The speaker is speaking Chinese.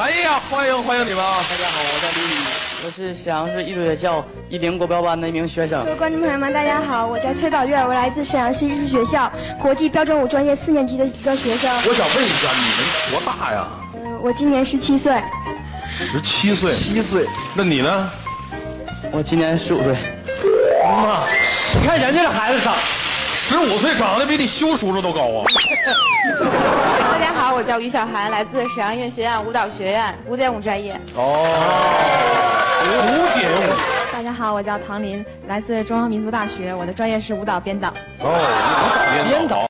欢迎欢迎你们啊！大家好，我叫李宇，我是沈阳市艺术学校一零国标班的一名学生各。位观众朋友们，大家好，我叫崔宝月，我来自沈阳市艺术学校国际标准舞专业四年级的一个学生。我想问一下，你们多大呀？嗯，我今年十七岁。十七岁。七岁，那你呢？我今年十五岁。妈，你看人家这孩子长，十五岁长得比你修叔叔都高啊！我叫于小涵，来自沈阳音乐学院舞蹈学院古典舞专业。哦，古典舞。大家好，我叫唐林，来自中央民族大学，我的专业是舞蹈编导。哦，